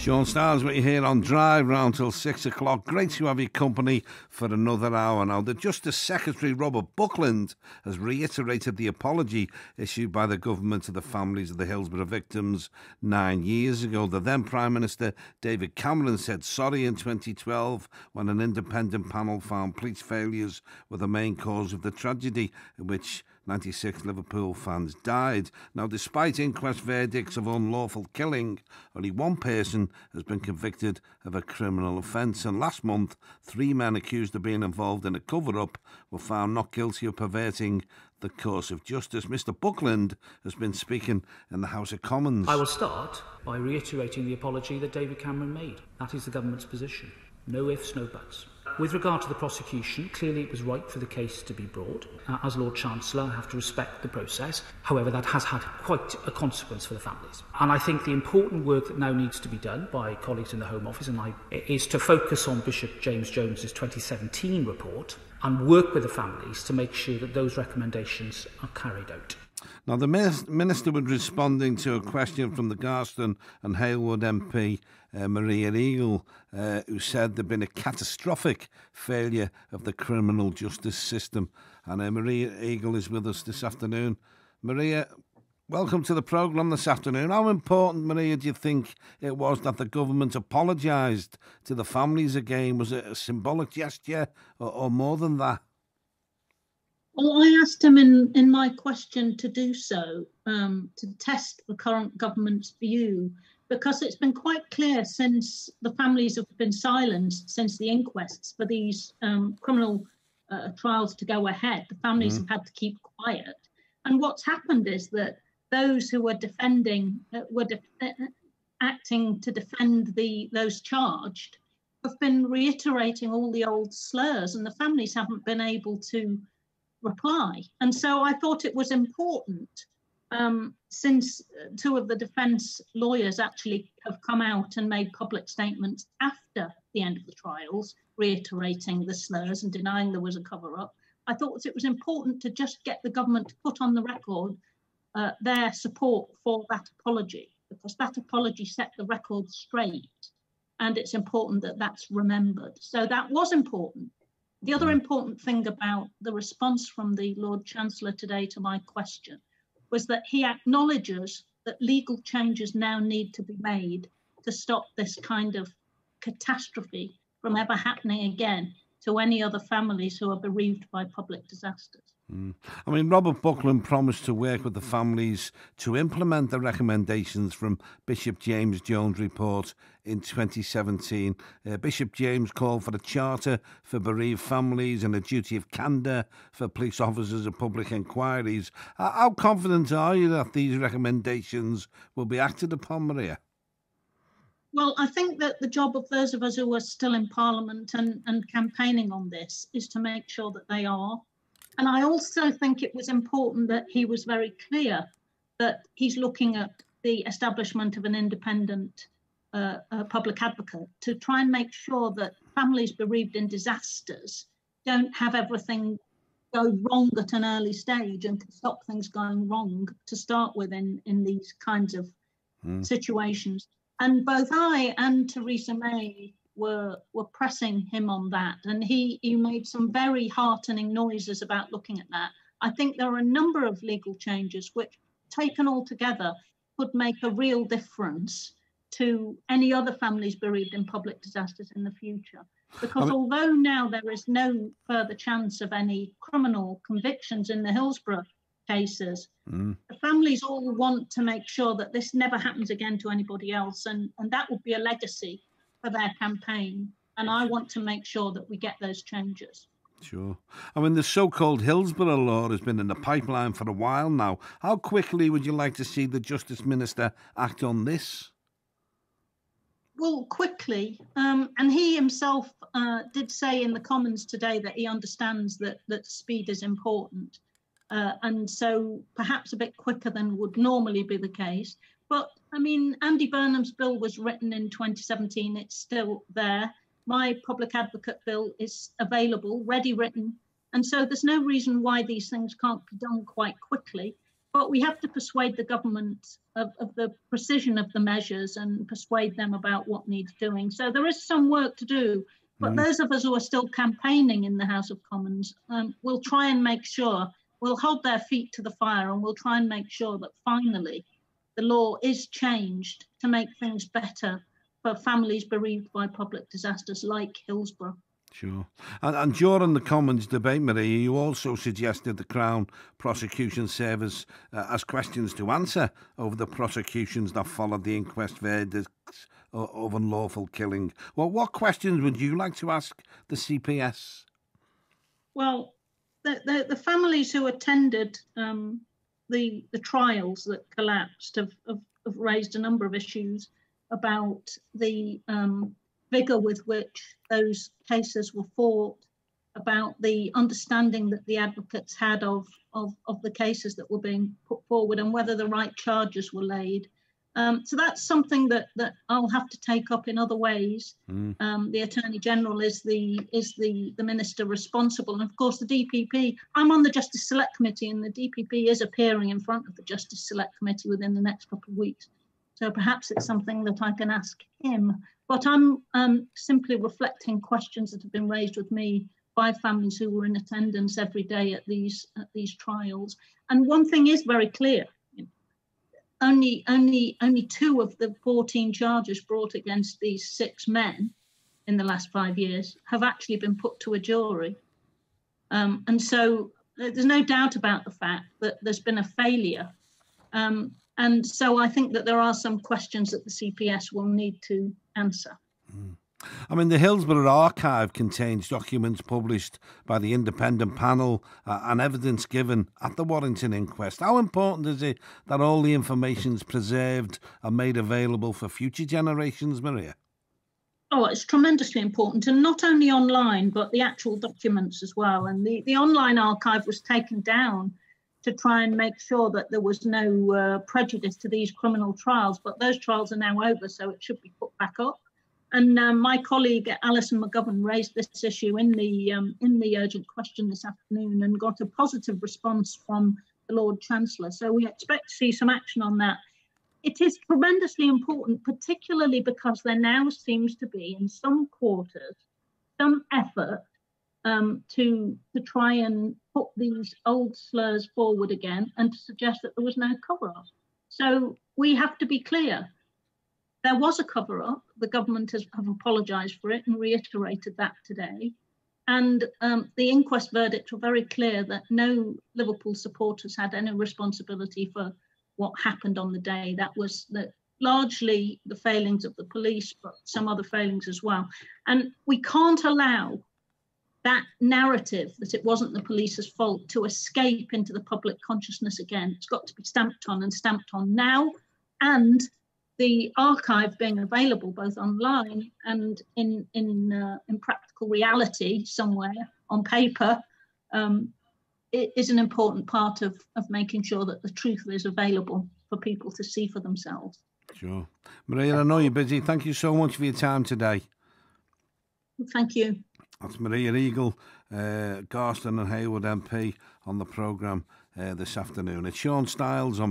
Sean Styles, what you hear on Drive round till six o'clock. Great to have your company for another hour. Now, the Justice Secretary Robert Buckland has reiterated the apology issued by the government to the families of the Hillsborough victims nine years ago. The then Prime Minister David Cameron said sorry in 2012 when an independent panel found police failures were the main cause of the tragedy, in which 96 Liverpool fans died. Now, despite inquest verdicts of unlawful killing, only one person has been convicted of a criminal offence. And last month, three men accused of being involved in a cover up were found not guilty of perverting the course of justice. Mr. Buckland has been speaking in the House of Commons. I will start by reiterating the apology that David Cameron made. That is the government's position. No ifs, no buts. With regard to the prosecution, clearly it was right for the case to be brought. Uh, as Lord Chancellor, I have to respect the process. However, that has had quite a consequence for the families. And I think the important work that now needs to be done by colleagues in the Home Office and I is to focus on Bishop James Jones's 2017 report and work with the families to make sure that those recommendations are carried out. Now, the Minister was responding to a question from the Garston and Halewood MP, uh, Maria Eagle, uh, who said there'd been a catastrophic failure of the criminal justice system. And uh, Maria Eagle is with us this afternoon. Maria, welcome to the programme this afternoon. How important, Maria, do you think it was that the government apologised to the families again? Was it a symbolic gesture or, or more than that? Well, I asked him in, in my question to do so, um, to test the current government's view, because it's been quite clear since the families have been silenced since the inquests for these um, criminal uh, trials to go ahead. The families mm-hmm. have had to keep quiet. And what's happened is that those who were defending, uh, were de- uh, acting to defend the those charged, have been reiterating all the old slurs, and the families haven't been able to reply. And so I thought it was important um, since two of the defence lawyers actually have come out and made public statements after the end of the trials, reiterating the slurs and denying there was a cover up. I thought it was important to just get the government to put on the record uh, their support for that apology, because that apology set the record straight. And it's important that that's remembered. So that was important. The other important thing about the response from the Lord Chancellor today to my question was that he acknowledges that legal changes now need to be made to stop this kind of catastrophe from ever happening again to any other families who are bereaved by public disasters. Mm. I mean, Robert Buckland promised to work with the families to implement the recommendations from Bishop James Jones' report in 2017. Uh, Bishop James called for a charter for bereaved families and a duty of candour for police officers at public inquiries. Uh, how confident are you that these recommendations will be acted upon, Maria? Well, I think that the job of those of us who are still in Parliament and, and campaigning on this is to make sure that they are. And I also think it was important that he was very clear that he's looking at the establishment of an independent uh, uh, public advocate to try and make sure that families bereaved in disasters don't have everything go wrong at an early stage and to stop things going wrong to start with in, in these kinds of mm. situations. And both I and Theresa May were were pressing him on that, and he he made some very heartening noises about looking at that. I think there are a number of legal changes which, taken all together, could make a real difference to any other families bereaved in public disasters in the future. Because I mean, although now there is no further chance of any criminal convictions in the Hillsborough cases. Mm. The families all want to make sure that this never happens again to anybody else, and, and that would be a legacy for their campaign. And I want to make sure that we get those changes. Sure. I mean, the so called Hillsborough law has been in the pipeline for a while now. How quickly would you like to see the Justice Minister act on this? Well, quickly. Um, and he himself uh, did say in the Commons today that he understands that, that speed is important. Uh, and so perhaps a bit quicker than would normally be the case. But I mean, Andy Burnham's bill was written in 2017, it's still there. My public advocate bill is available, ready written. And so there's no reason why these things can't be done quite quickly. but we have to persuade the government of, of, the precision of the measures and persuade them about what needs doing. So there is some work to do. But mm. those of us who are still campaigning in the House of Commons um, will try and make sure, we'll hold their feet to the fire and we'll try and make sure that finally the law is changed to make things better for families bereaved by public disasters like Hillsborough. Sure. And, and, during the Commons debate, Maria, you also suggested the Crown Prosecution Service uh, as questions to answer over the prosecutions that followed the inquest verdicts of unlawful killing. Well, what questions would you like to ask the CPS? Well, the, the, the families who attended um, the, the trials that collapsed have, have, have, raised a number of issues about the um, vigour with which those cases were fought, about the understanding that the advocates had of, of, of the cases that were being put forward and whether the right charges were laid. Um, so that's something that, that I'll have to take up in other ways. Mm. Um, the Attorney General is the is the, the minister responsible, and of course the DPP. I'm on the Justice Select Committee, and the DPP is appearing in front of the Justice Select Committee within the next couple of weeks. So perhaps it's something that I can ask him. But I'm um, simply reflecting questions that have been raised with me by families who were in attendance every day at these at these trials. And one thing is very clear: only only only two of the 14 charges brought against these six men in the last five years have actually been put to a jury. Um, and so there's no doubt about the fact that there's been a failure. Um, and so I think that there are some questions that the CPS will need to answer. Mm. I mean, the Hillsborough Archive contains documents published by the independent panel uh, and evidence given at the Warrington inquest. How important is it that all the information is preserved and made available for future generations, Maria? Oh, it's tremendously important, and not only online, but the actual documents as well. And the, the online archive was taken down to try and make sure that there was no uh, prejudice to these criminal trials. But those trials are now over, so it should be put back up. And uh, my colleague Alison McGovern raised this issue in the um, in the urgent question this afternoon and got a positive response from the Lord Chancellor. So we expect to see some action on that. It is tremendously important, particularly because there now seems to be in some quarters some effort um, to to try and put these old slurs forward again and to suggest that there was no cover up. So we have to be clear. There was a cover up. The government has have apologised for it and reiterated that today. And um, the inquest verdicts were very clear that no Liverpool supporters had any responsibility for what happened on the day. That was the, largely the failings of the police, but some other failings as well. And we can't allow that narrative that it wasn't the police's fault to escape into the public consciousness again. It's got to be stamped on and stamped on now. And the archive being available both online and in in uh, in practical reality somewhere on paper um, it is an important part of of making sure that the truth is available for people to see for themselves. Sure, Maria. I know you're busy. Thank you so much for your time today. Thank you. That's Maria Eagle, uh, Garston and Halewood MP on the programme uh, this afternoon. It's Sean Styles on.